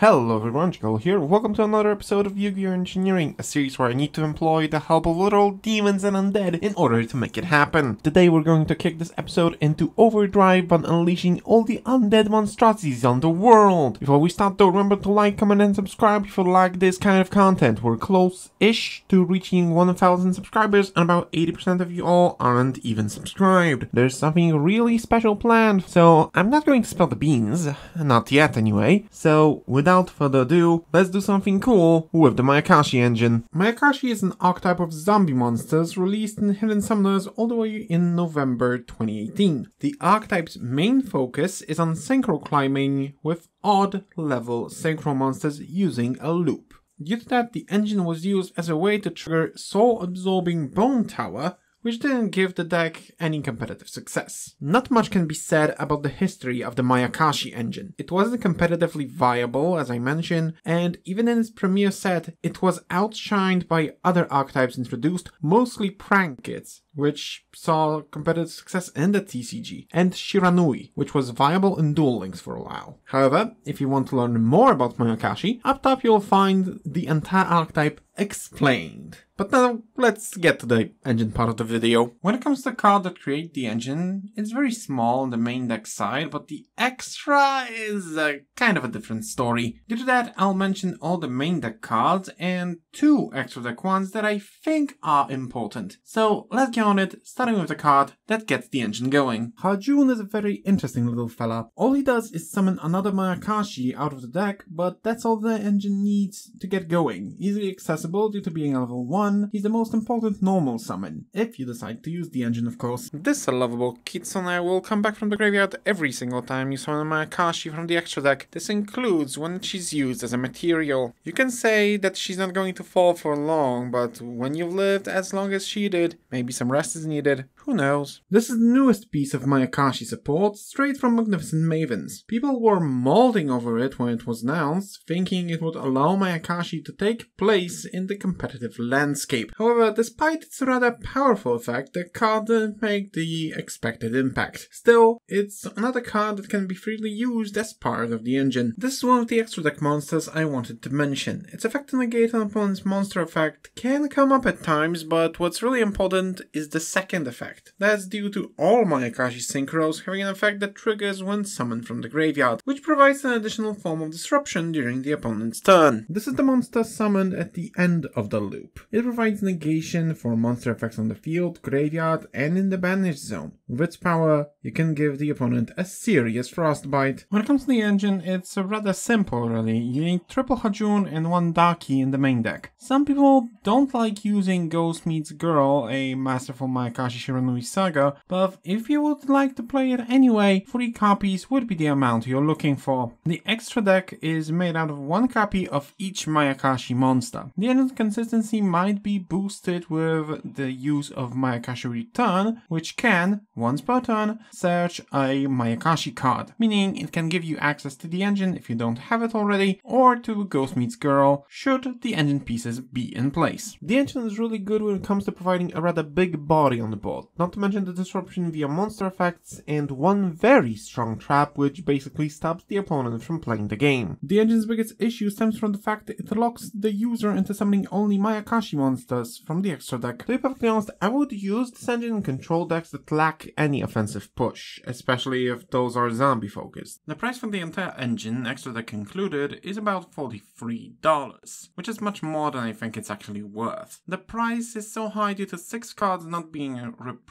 Hello everyone, Jacollo here. Welcome to another episode of Yu-Gi-Oh! Engineering, a series where I need to employ the help of literal demons and undead in order to make it happen. Today we're going to kick this episode into overdrive by unleashing all the undead monstrosities on the world. Before we start though, remember to like, comment and subscribe if you like this kind of content. We're close-ish to reaching 1000 subscribers and about 80% of you all aren't even subscribed. There's something really special planned, so I'm not going to spill the beans, not yet anyway. So without without further ado, let's do something cool with the Mayakashi engine. Mayakashi is an archetype of zombie monsters released in Hidden Summoners all the way in November 2018. The archetype's main focus is on synchro climbing with odd level synchro monsters using a loop. Due to that, the engine was used as a way to trigger soul absorbing Bone Tower, which didn't give the deck any competitive success. Not much can be said about the history of the Mayakashi engine. It wasn't competitively viable, as I mentioned, and even in its premiere set, it was outshined by other archetypes introduced, mostly Prank-Kids, which saw competitive success in the TCG, and Shiranui, which was viable in Duel Links for a while. However, if you want to learn more about Mayakashi, up top you'll find the entire archetype explained. But now let's get to the engine part of the video. When it comes to cards that create the engine, it's very small on the main deck side, but the extra is a kind of a different story. Due to that, I'll mention all the main deck cards and two extra deck ones that I think are important. So let's get on it, starting with the card that gets the engine going. Hajun is a very interesting little fella. All he does is summon another Mayakashi out of the deck, but that's all the engine needs to get going. Easily accessible due to being level 1, he's the most important normal summon, if you decide to use the engine of course. This lovable Kitsune will come back from the graveyard every single time you summon a Mayakashi from the extra deck. This includes when she's used as a material. You can say that she's not going to fall for long, but when you've lived as long as she did, maybe some rest is needed. Who knows? This is the newest piece of Mayakashi support, straight from Magnificent Mavens. People were molding over it when it was announced, thinking it would allow Mayakashi to take place in the competitive landscape. However, despite its rather powerful effect, the card didn't make the expected impact. Still, it's another card that can be freely used as part of the engine. This is one of the extra deck monsters I wanted to mention. Its effect to negate an opponent's monster effect can come up at times, but what's really important is the second effect effect. That's due to all Mayakashi synchros having an effect that triggers when summoned from the graveyard, which provides an additional form of disruption during the opponent's turn. This is the monster summoned at the end of the loop. It provides negation for monster effects on the field, graveyard, and in the banished zone. With its power, you can give the opponent a serious frostbite. When it comes to the engine, it's rather simple really. You need triple Hajun and one Dakki in the main deck. Some people don't like using Ghost Meets Girl, a masterful Mayakashi Shiranui saga, but if you would like to play it anyway, 3 copies would be the amount you're looking for. The extra deck is made out of one copy of each Mayakashi monster. The engine consistency might be boosted with the use of Mayakashi Return, which can, once per turn, search a Mayakashi card, meaning it can give you access to the engine if you don't have it already, or to Ghost Meets Girl should the engine pieces be in place. The engine is really good when it comes to providing a rather big body on the board, not to mention the disruption via monster effects and one very strong trap which basically stops the opponent from playing the game. The engine's biggest issue stems from the fact that it locks the user into summoning only Mayakashi monsters from the extra deck. To be perfectly honest, I would use this engine in control decks that lack any offensive push, especially if those are zombie focused. The price for the entire engine, extra deck included, is about $43, which is much more than I think it's actually worth. The price is so high due to 6 cards not being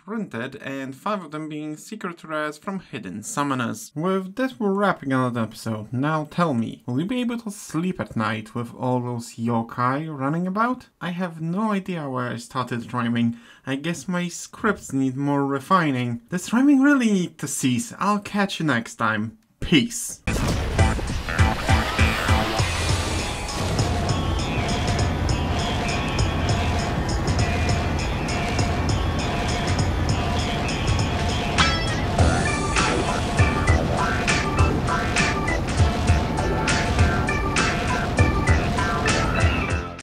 reprinted and 5 of them being secret rares from hidden summoners. With this we're wrapping another episode. Now tell me, will you be able to sleep at night with all those yokai running about? I have no idea where I started rhyming. I guess my scripts need more refining. This rhyming really need to cease. I'll catch you next time. Peace.